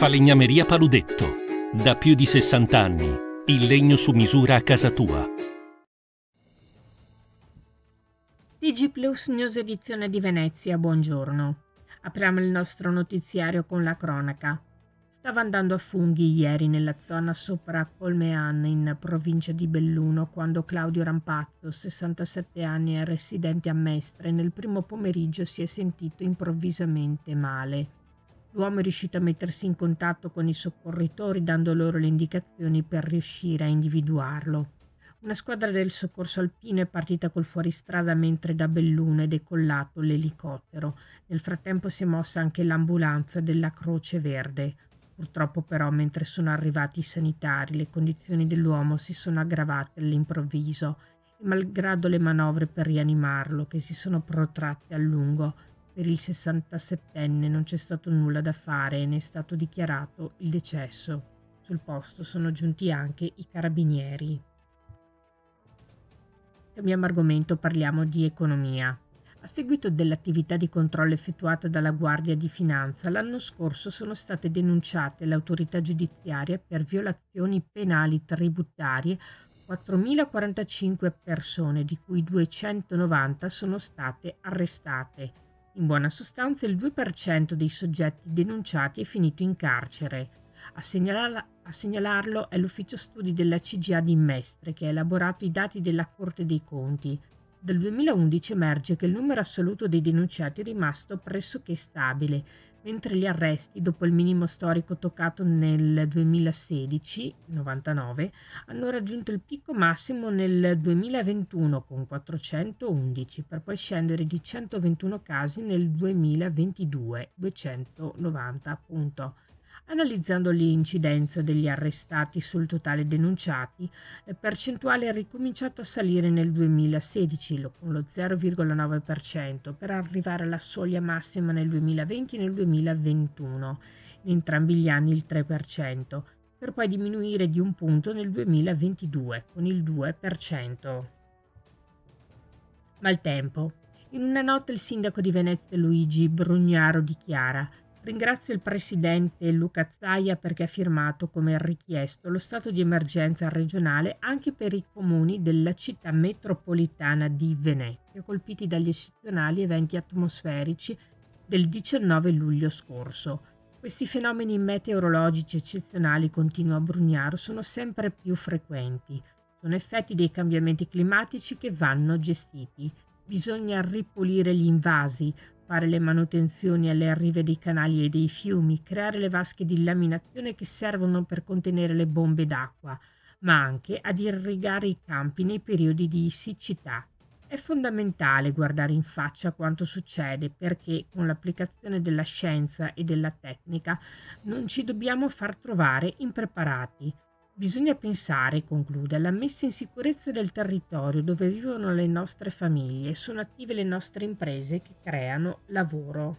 Falegnameria Paludetto. Da più di 60 anni. Il legno su misura a casa tua. TG Plus News edizione di Venezia, buongiorno. Apriamo il nostro notiziario con la cronaca. Stava andando a funghi ieri nella zona sopra Colmean, in provincia di Belluno, quando Claudio Rampazzo, 67 anni e residente a Mestre, nel primo pomeriggio si è sentito improvvisamente male. L'uomo è riuscito a mettersi in contatto con i soccorritori dando loro le indicazioni per riuscire a individuarlo. Una squadra del soccorso alpino è partita col fuoristrada mentre da Belluno è decollato l'elicottero. Nel frattempo si è mossa anche l'ambulanza della Croce Verde. Purtroppo però mentre sono arrivati i sanitari le condizioni dell'uomo si sono aggravate all'improvviso e malgrado le manovre per rianimarlo che si sono protratte a lungo per il 67enne non c'è stato nulla da fare e ne è stato dichiarato il decesso. Sul posto sono giunti anche i carabinieri. Cambiamo argomento, parliamo di economia. A seguito dell'attività di controllo effettuata dalla Guardia di Finanza, l'anno scorso sono state denunciate all'autorità giudiziaria per violazioni penali tributarie 4.045 persone, di cui 290 sono state arrestate. In buona sostanza il 2% dei soggetti denunciati è finito in carcere. A, segnala- a, segnalarlo è l'ufficio studi della CGA di Mestre che ha elaborato i dati della Corte dei Conti. Dal 2011 emerge che il numero assoluto dei denunciati è rimasto pressoché stabile, mentre gli arresti, dopo il minimo storico toccato nel 2016, 99, hanno raggiunto il picco massimo nel 2021 con 411, per poi scendere di 121 casi nel 2022, 290 appunto. Analizzando l'incidenza degli arrestati sul totale denunciati, la percentuale ha ricominciato a salire nel 2016 con lo 0,9% per arrivare alla soglia massima nel 2020 e nel 2021, in entrambi gli anni il 3%, per poi diminuire di un punto nel 2022 con il 2%. Maltempo. In una notte il sindaco di Venezia Luigi Brugnaro dichiara Ringrazio il presidente Luca Zaia perché ha firmato, come richiesto, lo stato di emergenza regionale anche per i comuni della città metropolitana di Venezia, colpiti dagli eccezionali eventi atmosferici del 19 luglio scorso. Questi fenomeni meteorologici eccezionali, continua Brugnaro, sono sempre più frequenti. Sono effetti dei cambiamenti climatici che vanno gestiti. Bisogna ripulire gli invasi, fare le manutenzioni alle rive dei canali e dei fiumi, creare le vasche di laminazione che servono per contenere le bombe d'acqua, ma anche ad irrigare i campi nei periodi di siccità. È fondamentale guardare in faccia quanto succede perché con l'applicazione della scienza e della tecnica non ci dobbiamo far trovare impreparati. Bisogna pensare, conclude, alla messa in sicurezza del territorio dove vivono le nostre famiglie sono attive le nostre imprese che creano lavoro.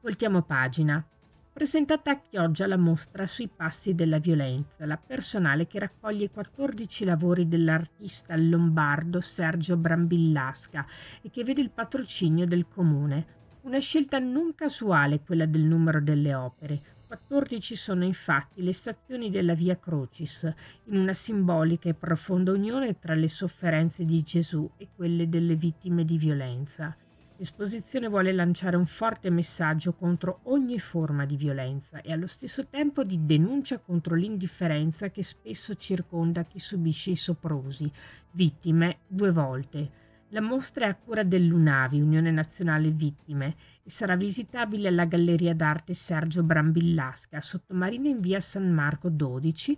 Voltiamo pagina. Presentata a Chioggia la mostra sui passi della violenza, la personale che raccoglie 14 lavori dell'artista lombardo Sergio Brambillasca e che vede il patrocinio del comune. Una scelta non casuale quella del numero delle opere, 14 sono infatti le stazioni della Via Crucis, in una simbolica e profonda unione tra le sofferenze di Gesù e quelle delle vittime di violenza. L'esposizione vuole lanciare un forte messaggio contro ogni forma di violenza e allo stesso tempo di denuncia contro l'indifferenza che spesso circonda chi subisce i soprusi, vittime due volte la mostra è a cura dell'UNAVI, Unione Nazionale Vittime, e sarà visitabile alla Galleria d'Arte Sergio Brambillasca, sottomarina in via San Marco 12,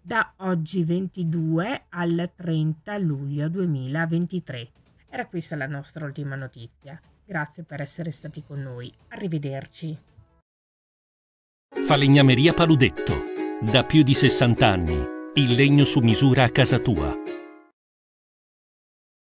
da oggi 22 al 30 luglio 2023. Era questa la nostra ultima notizia. Grazie per essere stati con noi. Arrivederci. Falegnameria Paludetto. Da più di 60 anni. Il legno su misura a casa tua